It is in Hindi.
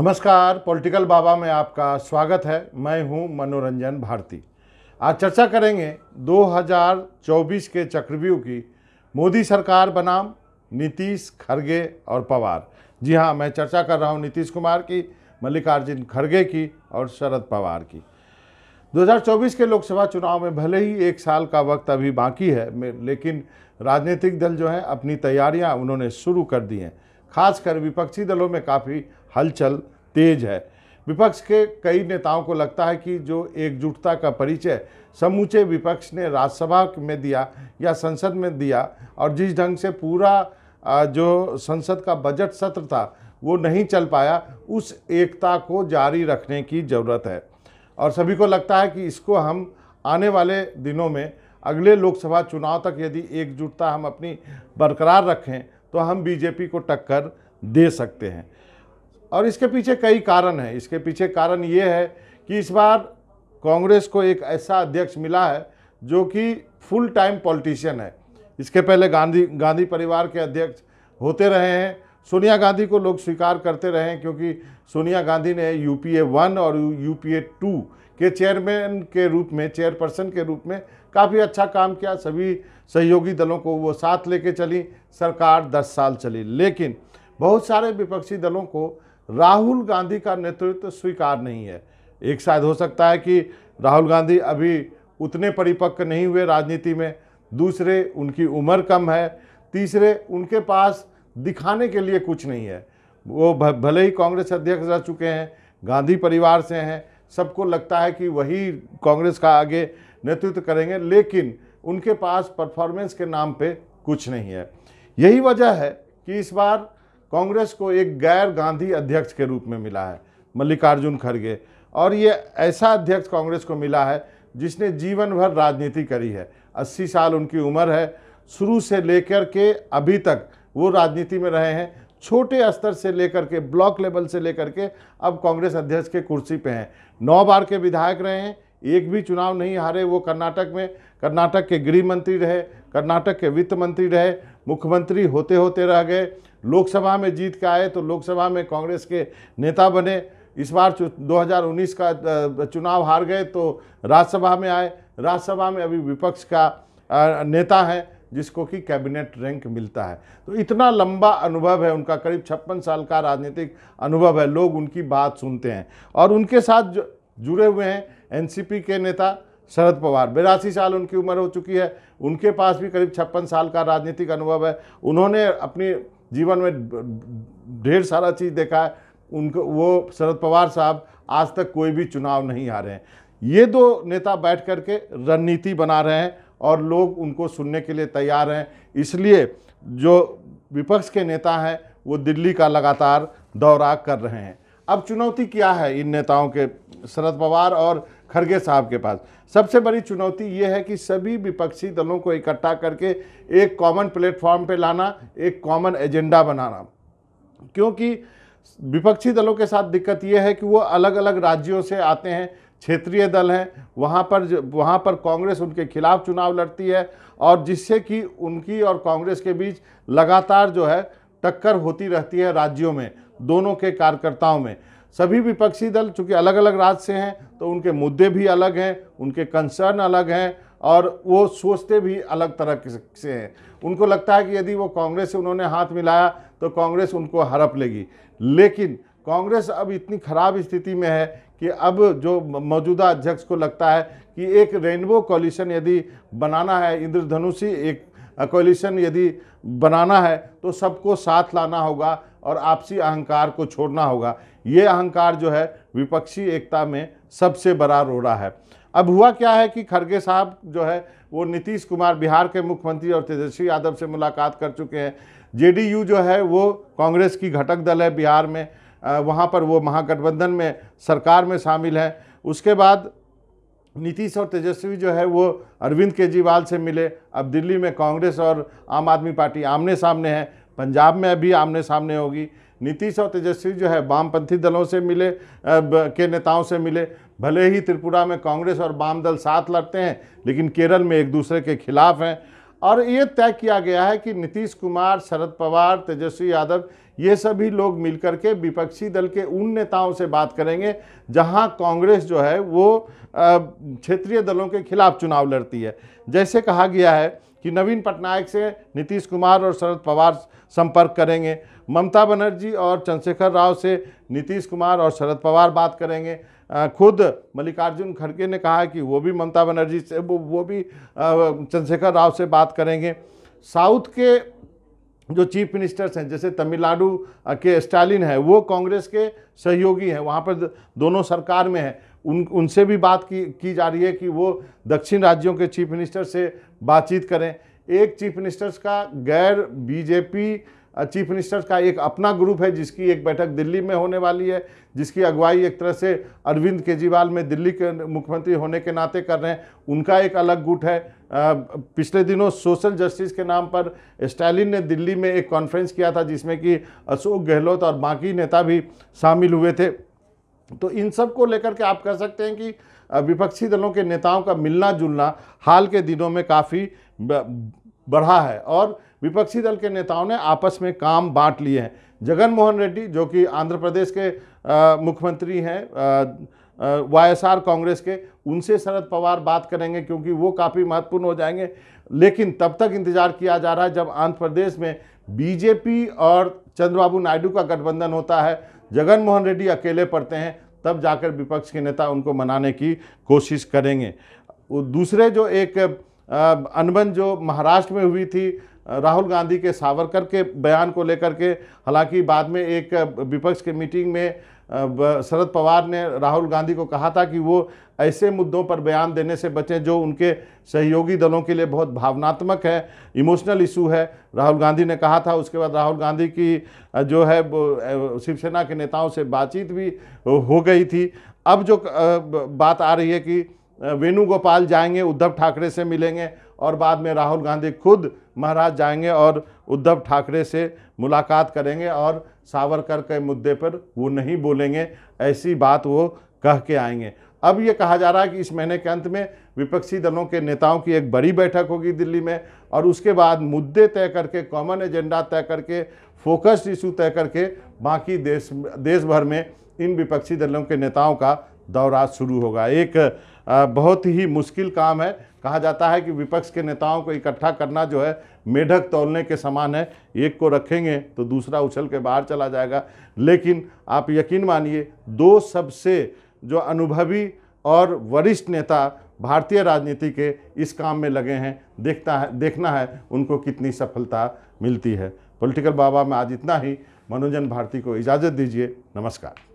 नमस्कार, पॉलिटिकल बाबा में आपका स्वागत है। मैं हूँ मनोरंजन भारती। आज चर्चा करेंगे 2024 के चक्रव्यूह की मोदी सरकार बनाम, नीतीश खड़गे और पवार। जी हाँ, मैं चर्चा कर रहा हूँ नीतीश कुमार की, मल्लिकार्जुन खड़गे की और शरद पवार की। 2024 के लोकसभा चुनाव में भले ही एक साल का वक्त अभी बाकी है लेकिन राजनीतिक दल जो हैं, अपनी तैयारियाँ उन्होंने शुरू कर दी हैं। खासकर विपक्षी दलों में काफ़ी हलचल तेज है। विपक्ष के कई नेताओं को लगता है कि जो एकजुटता का परिचय समूचे विपक्ष ने राज्यसभा में दिया या संसद में दिया और जिस ढंग से पूरा जो संसद का बजट सत्र था, वो नहीं चल पाया, उस एकता को जारी रखने की ज़रूरत है। और सभी को लगता है कि इसको हम आने वाले दिनों में अगले लोकसभा चुनाव तक यदि एकजुटता हम अपनी बरकरार रखें तो हम बीजेपी को टक्कर दे सकते हैं। और इसके पीछे कई कारण हैं। इसके पीछे कारण ये है कि इस बार कांग्रेस को एक ऐसा अध्यक्ष मिला है जो कि फुल टाइम पॉलिटिशियन है। इसके पहले गांधी गांधी परिवार के अध्यक्ष होते रहे हैं। सोनिया गांधी को लोग स्वीकार करते रहे हैं क्योंकि सोनिया गांधी ने यूपीए वन और यूपीए टू के चेयरमैन के रूप में चेयरपर्सन के रूप में काफ़ी अच्छा काम किया। सभी सहयोगी दलों को वो साथ लेके चली। सरकार दस साल चली। लेकिन बहुत सारे विपक्षी दलों को राहुल गांधी का नेतृत्व स्वीकार नहीं है। एक शायद हो सकता है कि राहुल गांधी अभी उतने परिपक्व नहीं हुए राजनीति में, दूसरे उनकी उम्र कम है, तीसरे उनके पास दिखाने के लिए कुछ नहीं है। वो भले ही कांग्रेस अध्यक्ष रह चुके हैं, गांधी परिवार से हैं, सबको लगता है कि वही कांग्रेस का आगे नेतृत्व करेंगे, लेकिन उनके पास परफॉर्मेंस के नाम पे कुछ नहीं है। यही वजह है कि इस बार कांग्रेस को एक गैर गांधी अध्यक्ष के रूप में मिला है, मल्लिकार्जुन खड़गे। और ये ऐसा अध्यक्ष कांग्रेस को मिला है जिसने जीवन भर राजनीति करी है। 80 साल उनकी उम्र है। शुरू से लेकर के अभी तक वो राजनीति में रहे हैं। छोटे स्तर से लेकर के, ब्लॉक लेवल से लेकर के अब कांग्रेस अध्यक्ष के कुर्सी पे हैं। नौ बार के विधायक रहे हैं। एक भी चुनाव नहीं हारे वो कर्नाटक में। कर्नाटक के गृह मंत्री रहे, कर्नाटक के वित्त मंत्री रहे मुख्यमंत्री होते होते रह गए। लोकसभा में जीत के आए तो लोकसभा में कांग्रेस के नेता बने। इस बार चु- 2019 का चुनाव हार गए तो राज्यसभा में आए। राज्यसभा में अभी विपक्ष का नेता है जिसको कि कैबिनेट रैंक मिलता है। तो इतना लंबा अनुभव है, उनका करीब छप्पन साल का राजनीतिक अनुभव है। लोग उनकी बात सुनते हैं और उनके साथ जुड़े हुए हैं एनसीपी के नेता। शरद पवार। बिरासी साल उनकी उम्र हो चुकी है। उनके पास भी करीब छप्पन साल का राजनीतिक अनुभव है। उन्होंने अपने जीवन में ढेर सारा चीज़ देखा है। उनको, वो शरद पवार साहब आज तक कोई भी चुनाव नहीं आ रहे हैं। ये दो नेता बैठ करके रणनीति बना रहे हैं और लोग उनको सुनने के लिए तैयार हैं। इसलिए जो विपक्ष के नेता हैं, वो दिल्ली का लगातार दौरा कर रहे हैं। अब चुनौती क्या है इन नेताओं के, शरद पवार और खड़गे साहब के पास? सबसे बड़ी चुनौती ये है कि सभी विपक्षी दलों को इकट्ठा करके एक कॉमन प्लेटफॉर्म पे लाना, एक कॉमन एजेंडा बनाना। क्योंकि विपक्षी दलों के साथ दिक्कत ये है कि वो अलग अलग राज्यों से आते हैं, क्षेत्रीय दल हैं, वहाँ पर वहाँ पर कांग्रेस उनके खिलाफ चुनाव लड़ती है और जिससे कि उनकी और कांग्रेस के बीच लगातार जो है टक्कर होती रहती है राज्यों में। दोनों के कार्यकर्ताओं में। सभी विपक्षी दल चूँकि अलग अलग राज्य से हैं तो उनके मुद्दे भी अलग हैं, उनके कंसर्न अलग हैं, और वो सोचते भी अलग तरह से हैं। उनको लगता है कि यदि वो कांग्रेस से उन्होंने हाथ मिलाया तो कांग्रेस उनको हड़प लेगी। लेकिन कांग्रेस अब इतनी खराब स्थिति में है कि अब जो मौजूदा अध्यक्ष को लगता है कि एक रेनबो कॉलिशन यदि बनाना है, इंद्रधनुषी एक कोलिशन यदि बनाना है तो सबको साथ लाना होगा। और आपसी अहंकार को छोड़ना होगा। ये अहंकार जो है, विपक्षी एकता में सबसे बड़ा रोड़ा है। अब हुआ क्या है कि खड़गे साहब जो है, वो नीतीश कुमार बिहार के मुख्यमंत्री और तेजस्वी यादव से मुलाकात कर चुके हैं। जेडीयू जो है, वो कांग्रेस की घटक दल है बिहार में। वहाँ पर वो महागठबंधन में सरकार में शामिल है। उसके बाद नीतीश और तेजस्वी जो है, वो अरविंद केजरीवाल से मिले। अब दिल्ली में कांग्रेस और आम आदमी पार्टी आमने सामने है। पंजाब में अभी आमने सामने होगी। नीतीश और तेजस्वी जो है, वामपंथी दलों से मिले के नेताओं से मिले। भले ही त्रिपुरा में कांग्रेस और वाम दल साथ लड़ते हैं, लेकिन केरल में एक दूसरे के खिलाफ हैं। और ये तय किया गया है कि नीतीश कुमार, शरद पवार, तेजस्वी यादव, ये सभी लोग मिलकर के विपक्षी दल के उन नेताओं से बात करेंगे, जहाँ कांग्रेस जो है, वो क्षेत्रीय दलों के खिलाफ चुनाव लड़ती है। जैसे कहा गया है कि नवीन पटनायक से नीतीश कुमार और शरद पवार संपर्क करेंगे। ममता बनर्जी और चंद्रशेखर राव से नीतीश कुमार और शरद पवार बात करेंगे। खुद मल्लिकार्जुन खड़गे ने कहा कि वो भी ममता बनर्जी से, वो वो भी चंद्रशेखर राव से बात करेंगे। साउथ के जो चीफ मिनिस्टर्स हैं, जैसे तमिलनाडु के स्टालिन है, वो कांग्रेस के सहयोगी हैं, वहाँ पर दोनों सरकार में है। उन, उनसे भी बात की की जा रही है कि वो दक्षिण राज्यों के चीफ मिनिस्टर से बातचीत करें। एक चीफ मिनिस्टर्स का गैर बीजेपी चीफ मिनिस्टर्स का एक अपना ग्रुप है जिसकी एक बैठक दिल्ली में होने वाली है, जिसकी अगुवाई एक तरह से अरविंद केजरीवाल में दिल्ली के मुख्यमंत्री होने के नाते कर रहे हैं। उनका एक अलग गुट है। पिछले दिनों सोशल जस्टिस के नाम पर स्टालिन ने दिल्ली में एक कॉन्फ्रेंस किया था, जिसमें कि अशोक गहलोत और बाकी नेता भी शामिल हुए थे। तो इन सबको लेकर के आप कह सकते हैं कि विपक्षी दलों के नेताओं का मिलना जुलना हाल के दिनों में काफ़ी बढ़ा है और विपक्षी दल के नेताओं ने आपस में काम बांट लिए हैं। जगन मोहन रेड्डी, जो कि आंध्र प्रदेश के मुख्यमंत्री हैं वाईएसआर कांग्रेस के, उनसे शरद पवार बात करेंगे क्योंकि वो काफ़ी महत्वपूर्ण हो जाएँगे। लेकिन तब तक इंतज़ार किया जा रहा है जब आंध्र प्रदेश में बीजेपी और चंद्रबाबू नायडू का गठबंधन होता है। जगन मोहन रेड्डी अकेले पड़ते हैं, तब जाकर विपक्ष के नेता उनको मनाने की कोशिश करेंगे। दूसरे जो एक अनबन जो महाराष्ट्र में हुई थी, राहुल गांधी के सावरकर के बयान को लेकर के, हालाँकि बाद में एक विपक्ष के मीटिंग में शरद पवार ने राहुल गांधी को कहा था कि वो ऐसे मुद्दों पर बयान देने से बचें जो उनके सहयोगी दलों के लिए बहुत भावनात्मक है, इमोशनल इशू है। राहुल गांधी ने कहा था, उसके बाद राहुल गांधी की जो है शिवसेना के नेताओं से बातचीत भी हो गई थी। अब जो बात आ रही है कि वेणुगोपाल जाएँगे, उद्धव ठाकरे से मिलेंगे और बाद में राहुल गांधी खुद महाराज जाएँगे और उद्धव ठाकरे से मुलाकात करेंगे और सावरकर के मुद्दे पर वो नहीं बोलेंगे, ऐसी बात वो कह के आएँगे। अब ये कहा जा रहा है कि इस महीने के अंत में विपक्षी दलों के नेताओं की एक बड़ी बैठक होगी दिल्ली में और उसके बाद मुद्दे तय करके कॉमन एजेंडा तय करके फोकस्ड इशू तय करके बाकी देश देश भर में इन विपक्षी दलों के नेताओं का दौरा शुरू होगा। एक बहुत ही मुश्किल काम है। कहा जाता है कि विपक्ष के नेताओं को इकट्ठा करना जो है मेढक तोलने के समान है, एक को रखेंगे तो दूसरा उछल के बाहर चला जाएगा। लेकिन आप यकीन मानिए, दो सबसे जो अनुभवी और वरिष्ठ नेता भारतीय राजनीति के इस काम में लगे हैं, देखता है, देखना है उनको कितनी सफलता मिलती है। पॉलिटिकल बाबा में आज इतना ही। मनोजन भारती को इजाज़त दीजिए। नमस्कार।